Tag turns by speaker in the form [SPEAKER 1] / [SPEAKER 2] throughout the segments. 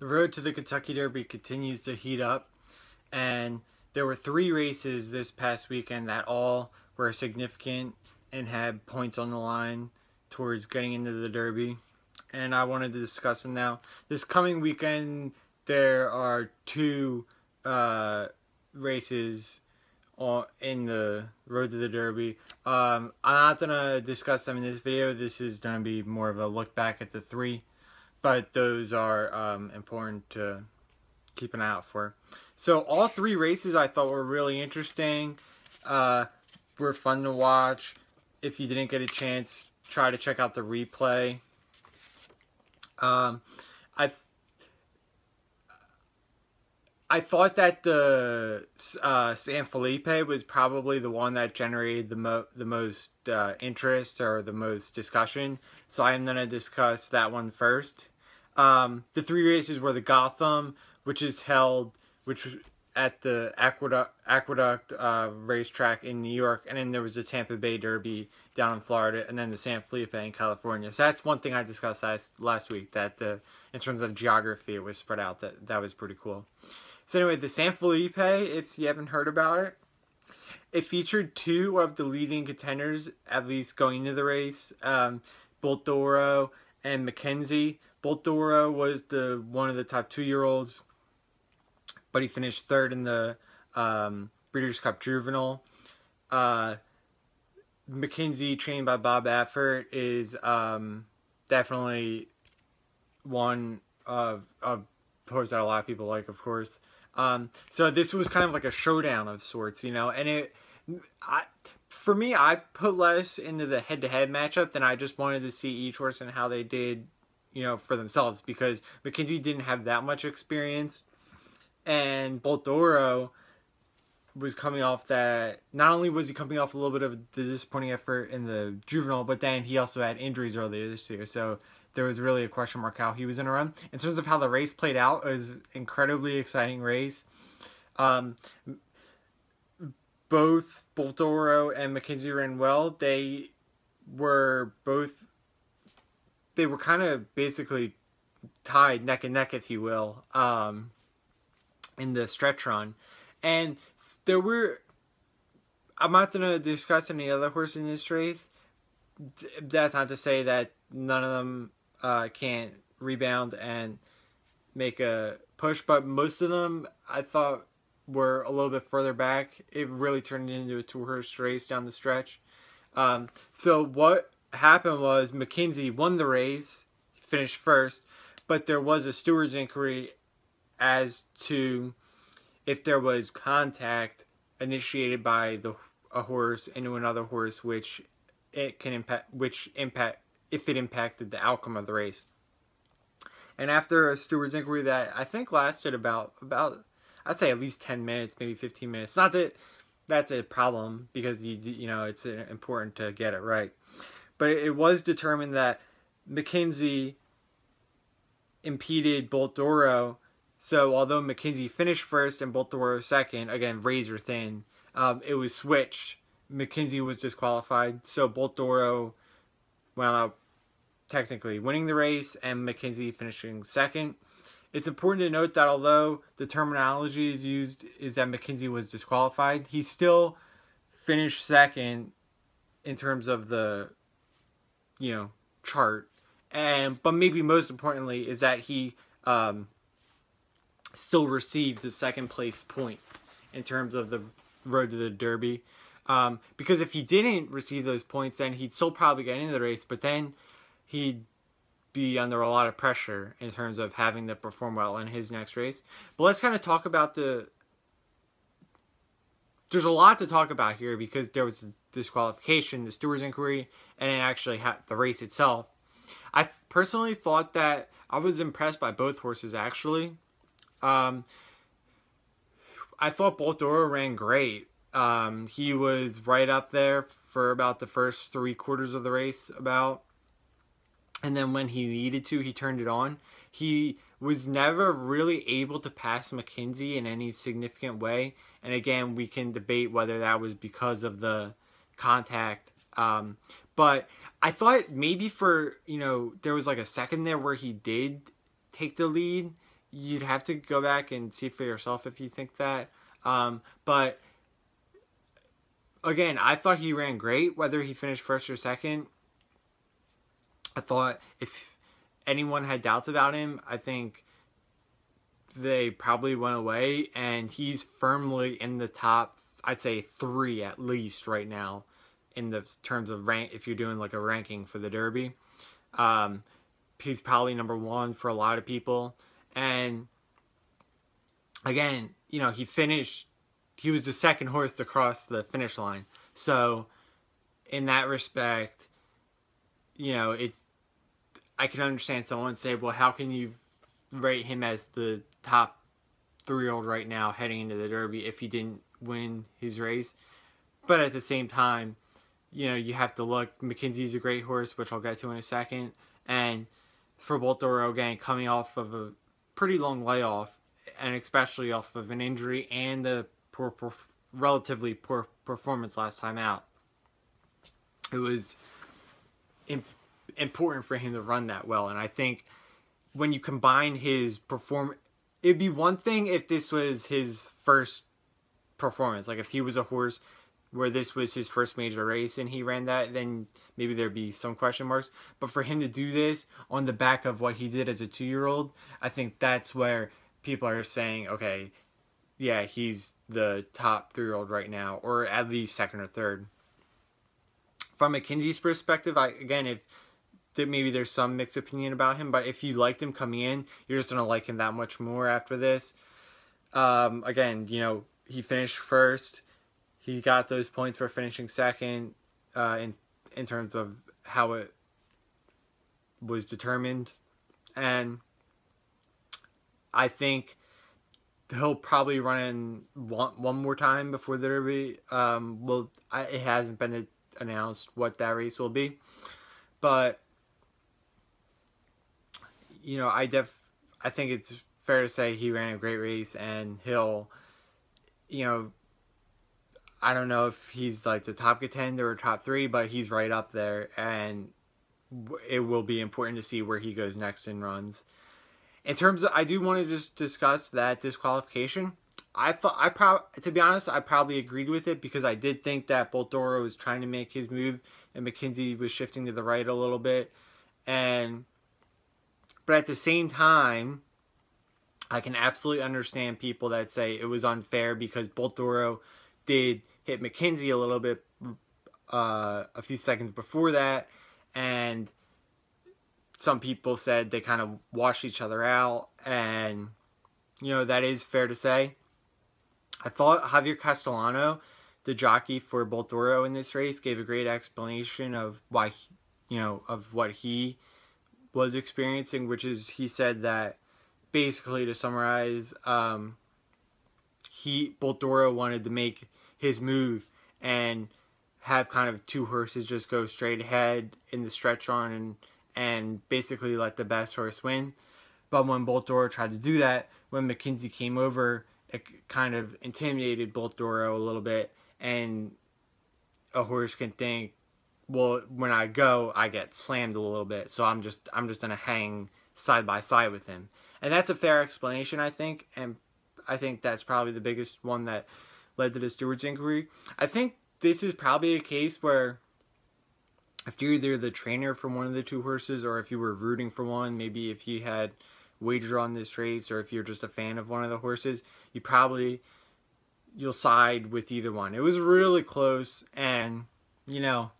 [SPEAKER 1] The road to the Kentucky Derby continues to heat up, and there were three races this past weekend that all were significant and had points on the line towards getting into the Derby. And I wanted to discuss them now. This coming weekend, there are two uh, races in the road to the Derby. Um, I'm not gonna discuss them in this video. This is gonna be more of a look back at the three but those are um, important to keep an eye out for. So all three races I thought were really interesting, uh, were fun to watch. If you didn't get a chance, try to check out the replay. Um, I I thought that the uh, San Felipe was probably the one that generated the mo the most uh, interest or the most discussion. So I'm gonna discuss that one first. Um, the three races were the Gotham, which is held, which at the Aqueduct, Aqueduct uh, racetrack in New York, and then there was the Tampa Bay Derby down in Florida, and then the San Felipe in California. So that's one thing I discussed last last week. That the in terms of geography, it was spread out. That that was pretty cool. So anyway, the San Felipe, if you haven't heard about it, it featured two of the leading contenders, at least going into the race, um, Bolt D'Oro and McKinzie. Bolt D'Oro was the one of the top two year olds, but he finished third in the um, Breeders' Cup Juvenile. Uh, McKinzie, trained by Bob Baffert, is um, definitely one of, of horse that a lot of people like, of course. Um, so this was kind of like a showdown of sorts, you know, and it, I, for me, I put less into the head-to-head matchup than I just wanted to see each horse and how they did you know, for themselves because McKinzie didn't have that much experience, and Bolt D'Oro was coming off that. Not only was he coming off a little bit of the disappointing effort in the juvenile, but then he also had injuries earlier this year, so there was really a question mark how he was going to run. In terms of how the race played out, it was incredibly exciting race. Um, both Bolt D'Oro and McKinzie ran well. They were both they were kind of basically tied neck and neck, if you will, um, in the stretch run. And there were, I'm not going to discuss any other horse in this race. That's not to say that none of them uh, can't rebound and make a push, but most of them I thought were a little bit further back. It really turned into a two horse race down the stretch. Um, so what happened was McKinzie won the race, finished first, but there was a steward's inquiry as to if there was contact initiated by the a horse into another horse, which it can impact, which impact if it impacted the outcome of the race. And after a steward's inquiry that I think lasted about about I'd say at least ten minutes, maybe fifteen minutes. Not that that's a problem because you you know it's uh, important to get it right. But it was determined that McKinzie impeded Bolt D'Oro. So although McKinzie finished first and Bolt D'Oro second, again razor thin, um, it was switched. McKinzie was disqualified, so Bolt D'Oro wound up technically winning the race and McKinzie finishing second. It's important to note that although the terminology is used is that McKinzie was disqualified, he still finished second in terms of the you know chart. And but maybe most importantly is that he um, still received the second place points in terms of the road to the derby. Um, because if he didn't receive those points then he'd still probably get into the race but then he'd be under a lot of pressure in terms of having to perform well in his next race. But let's kind of talk about the there's a lot to talk about here because there was disqualification, the stewards inquiry, and actually the race itself. I personally thought that I was impressed by both horses actually. Um, I thought Bolt D'Oro ran great. Um, he was right up there for about the first three quarters of the race, about. And then when he needed to, he turned it on. He was never really able to pass McKinzie in any significant way. And again, we can debate whether that was because of the contact. Um, but I thought maybe for, you know, there was like a second there where he did take the lead you'd have to go back and see for yourself if you think that. Um, but again, I thought he ran great, whether he finished first or second. I thought if anyone had doubts about him, I think they probably went away, and he's firmly in the top. I'd say three at least right now, in the terms of rank. If you're doing like a ranking for the Derby, um, he's probably number one for a lot of people. And again, you know, he finished. He was the second horse to cross the finish line. So, in that respect, you know, it's. I can understand someone say, "Well, how can you rate him as the top three-year-old right now heading into the Derby if he didn't win his race?" But at the same time, you know, you have to look. McKinzie's a great horse, which I'll get to in a second, and for Bolt D'Oro again coming off of a pretty long layoff, and especially off of an injury and the poor, poor relatively poor performance last time out. It was imp- important for him to run that well, and I think when you combine his perform, it'd be one thing if this was his first performance, like if he was a horse where this was his first major race and he ran that, then maybe there'd be some question marks. But for him to do this on the back of what he did as a two year old, I think that's where people are saying, okay, yeah, he's the top three year old right now, or at least second or third. From McKinzie's perspective, I again, if that maybe there's some mixed opinion about him, but if you liked him coming in, you're just gonna like him that much more after this. Um, again, you know, he finished first. He got those points for finishing second uh, in in terms of how it was determined, and I think he'll probably run in one, one more time before the Derby. Um, well, I, it hasn't been announced what that race will be, but you know, I def I think it's fair to say he ran a great race, and he'll, you know, I don't know if he's like the top contender or top three, but he's right up there, and it will be important to see where he goes next in runs. In terms of, I do want to just discuss that disqualification. I thought I probably, to be honest, I probably agreed with it because I did think that Bolt D'Oro was trying to make his move and McKinzie was shifting to the right a little bit, and but at the same time, I can absolutely understand people that say it was unfair because Bolt D'Oro did hit McKinzie a little bit uh, a few seconds before that, and some people said they kind of washed each other out, and you know that is fair to say. I thought Javier Castellano, the jockey for Bolt D'Oro in this race, gave a great explanation of why, you know, of what he was experiencing, which is he said that basically to summarize, um, he Bolt D'Oro wanted to make his move and have kind of two horses just go straight ahead in the stretch run and and basically let the best horse win. But when Bolt D'Oro tried to do that, when McKinzie came over, it kind of intimidated Bolt D'Oro a little bit, and a horse can think, well, when I go, I get slammed a little bit, so I'm just I'm just gonna hang side by side with him, and that's a fair explanation, I think, and I think that's probably the biggest one that led to the stewards inquiry. I think this is probably a case where if you're either the trainer for one of the two horses or if you were rooting for one, maybe if you had wager on this race or if you're just a fan of one of the horses, you probably you'll side with either one. It was really close and you know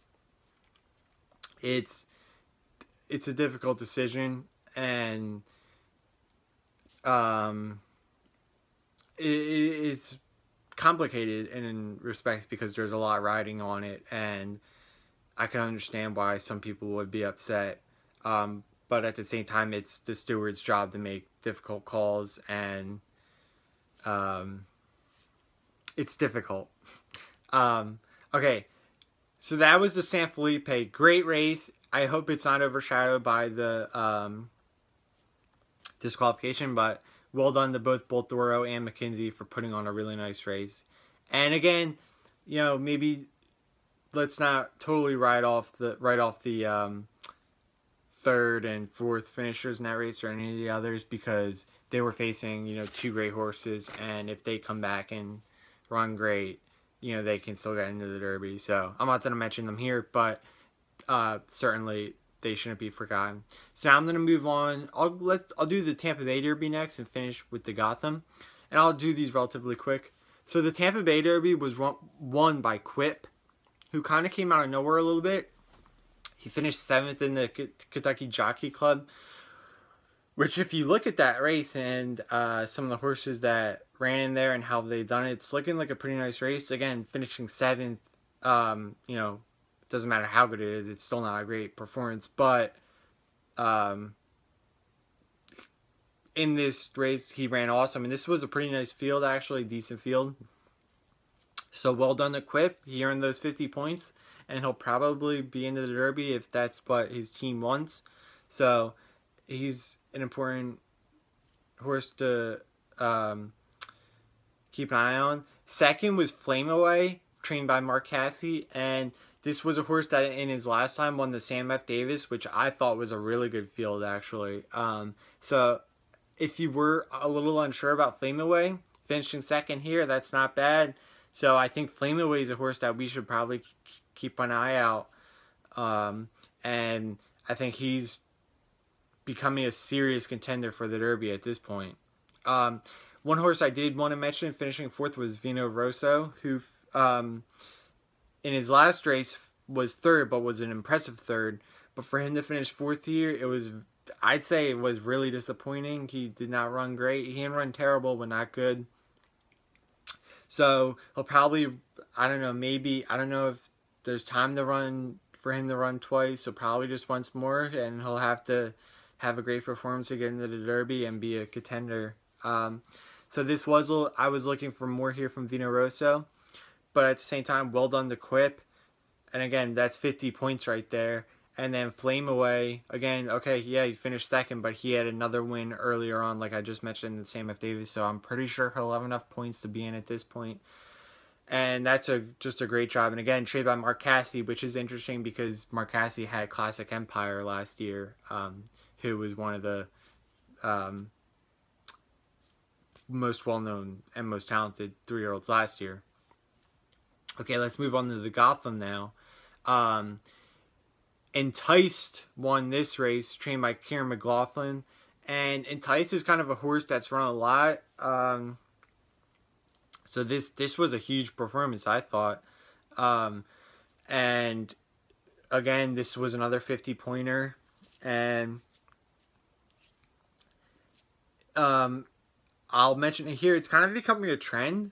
[SPEAKER 1] it's it's a difficult decision and um it, it's complicated in respects because there's a lot riding on it and I can understand why some people would be upset. Um, but at the same time, it's the steward's job to make difficult calls, and um, it's difficult. Um, okay, so that was the San Felipe. Great race. I hope it's not overshadowed by the um, disqualification, but well done to both Bolt D'Oro and McKinzie for putting on a really nice race. And again, you know, maybe let's not totally write off the write off the um, third and fourth finishers in that race or any of the others because they were facing you know two great horses, and if they come back and run great, you know they can still get into the Derby. So I'm not going to mention them here, but uh, certainly they shouldn't be forgotten. So now I'm going to move on. I'll let I'll do the Tampa Bay Derby next and finish with the Gotham, and I'll do these relatively quick. So the Tampa Bay Derby was won by Quip, who kind of came out of nowhere a little bit. He finished seventh in the K Kentucky Jockey Club, which if you look at that race and uh, some of the horses that ran in there and how they done it, it's looking like a pretty nice race. Again, finishing seventh, um, you know, doesn't matter how good it is, it's still not a great performance. But um, in this race, he ran awesome. And this was a pretty nice field, actually, decent field. So well done to Quip. He earned those 50 points. And he'll probably be into the Derby if that's what his team wants. So he's an important horse to um, keep an eye on. Second was Flame Away, trained by Mark Casse. And this was a horse that in his last time won the Sam F. Davis, which I thought was a really good field actually. Um, so if you were a little unsure about Flame Away, finishing second here, that's not bad. So I think Flame Away is a horse that we should probably keep an eye out. Um, and I think he's becoming a serious contender for the Derby at this point. Um, one horse I did want to mention finishing fourth was Vino Rosso, who um, in his last race was third, but was an impressive third. But for him to finish fourth here, it was, I'd say it was really disappointing. He did not run great. He didn't run terrible, but not good. So he'll probably, I don't know, maybe, I don't know if there's time to run, for him to run twice, so probably just once more, and he'll have to have a great performance to get into the Derby and be a contender. Um, so this was, I was looking for more here from Vino Rosso but at the same time, well done to Quip. And again, that's 50 points right there. And then Flame Away, again, okay, yeah, he finished second, but he had another win earlier on, like I just mentioned, the Sam F. Davis. So I'm pretty sure he'll have enough points to be in at this point. And that's a just a great job. And again, trade by Mark Casse, which is interesting because Mark Casse had Classic Empire last year, um, who was one of the um, most well-known and most talented three-year-olds last year. Okay, let's move on to the Gotham now. Um, Enticed won this race, trained by Kiaran McLaughlin. And Enticed is kind of a horse that's run a lot. Um, so this this was a huge performance, I thought. Um, and again, this was another 50 pointer. And um, I'll mention it here. It's kind of becoming a trend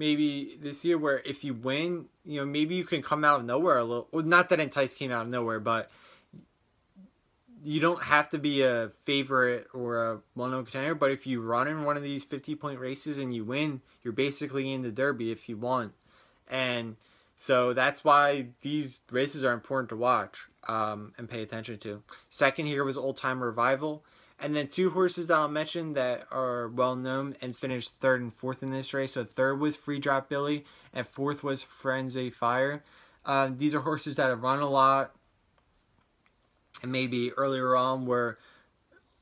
[SPEAKER 1] maybe this year where if you win, you know, maybe you can come out of nowhere a little. Well, not that Entice came out of nowhere, but you don't have to be a favorite or a well-known contender. But if you run in one of these 50-point races and you win, you're basically in the Derby if you want. And so that's why these races are important to watch um, and pay attention to. Second here was Old Time Revival. And then two horses that I'll mention that are well known and finished third and fourth in this race. So third was Free Drop Billy, and fourth was Firenze Fire. Uh, these are horses that have run a lot, and maybe earlier on were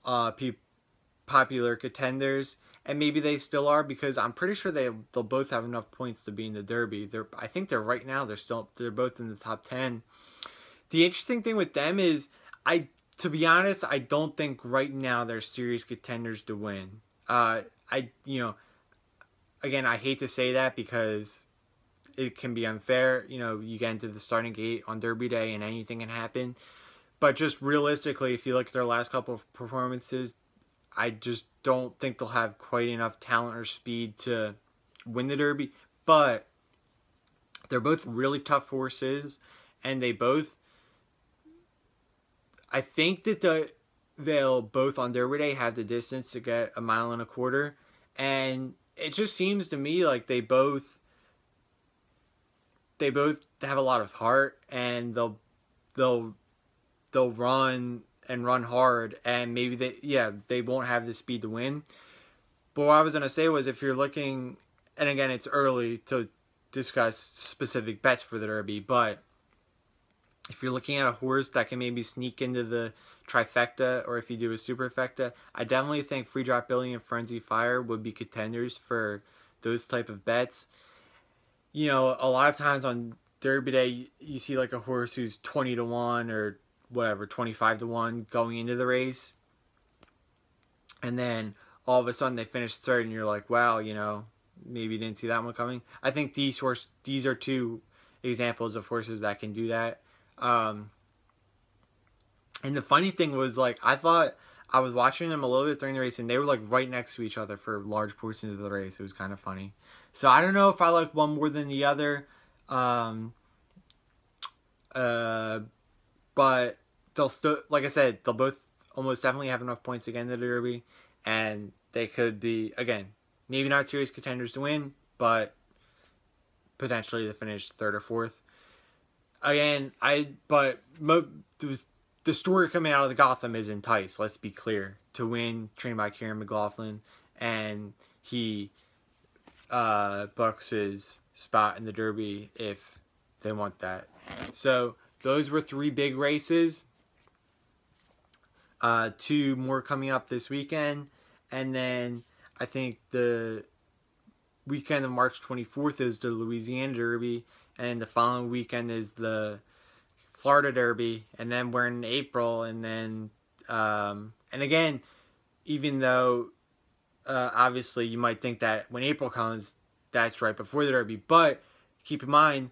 [SPEAKER 1] uh, popular contenders, and maybe they still are because I'm pretty sure they they'll both have enough points to be in the Derby. They're I think they're right now they're still they're both in the top ten. The interesting thing with them is I to be honest, I don't think right now they're serious contenders to win. Uh, I you know, again, I hate to say that because it can be unfair. You know, you get into the starting gate on Derby Day and anything can happen. But just realistically, if you look at their last couple of performances, I just don't think they'll have quite enough talent or speed to win the Derby. But they're both really tough horses, and they both I think that the they'll both on their day have the distance to get a mile and a quarter, and it just seems to me like they both they both have a lot of heart, and they'll they'll they'll run and run hard, and maybe they yeah they won't have the speed to win. But what I was gonna say was if you're looking, and again it's early to discuss specific bets for the Derby, but if you're looking at a horse that can maybe sneak into the trifecta or if you do a superfecta, I definitely think Free Drop Billy and Firenze Fire would be contenders for those type of bets. You know, a lot of times on Derby Day, you see like a horse who's 20 to 1 or whatever, 25 to 1 going into the race. And then all of a sudden they finish third and you're like, wow, you know, maybe you didn't see that one coming. I think these horse these are two examples of horses that can do that. Um, and the funny thing was like I thought I was watching them a little bit during the race and they were like right next to each other for large portions of the race. It was kind of funny. So I don't know if I like one more than the other. Um, uh, but they'll still, like I said, they'll both almost definitely have enough points to into the Derby, and they could be again maybe not serious contenders to win, but potentially to finish third or fourth. Again, I but the story coming out of the Gotham is enticed. Let's be clear to win, trained by Kiaran McLaughlin, and he uh, bucks his spot in the Derby if they want that. So those were three big races. Uh, two more coming up this weekend, and then I think the weekend of March 24th is the Louisiana Derby, and the following weekend is the Florida Derby, and then we're in April, and then um, and again, even though uh, obviously you might think that when April comes, that's right before the Derby, but keep in mind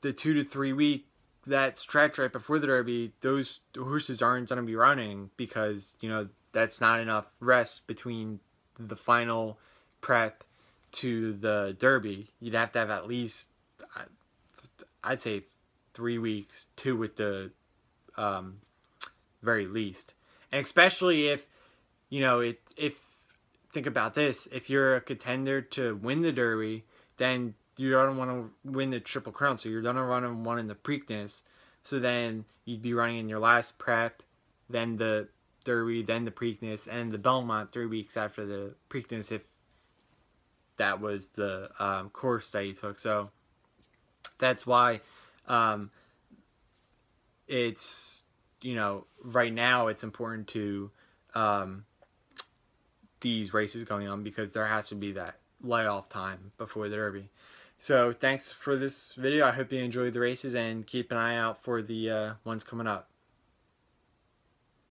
[SPEAKER 1] the two to three week that stretch right before the Derby, those horses aren't going to be running because you know that's not enough rest between the final prep to the Derby. You'd have to have at least, I'd say, three weeks, two with the um, very least, and especially if you know it. If think about this, if you're a contender to win the Derby, then you don't want to win the Triple Crown, so you're gonna run one in the Preakness. So then you'd be running in your last prep, then the Derby, then the Preakness, and the Belmont three weeks after the Preakness if that was the um, course that you took. So that's why um, it's, you know, right now it's important to um, these races going on because there has to be that layoff time before the Derby. So thanks for this video. I hope you enjoyed the races and keep an eye out for the uh, ones coming up.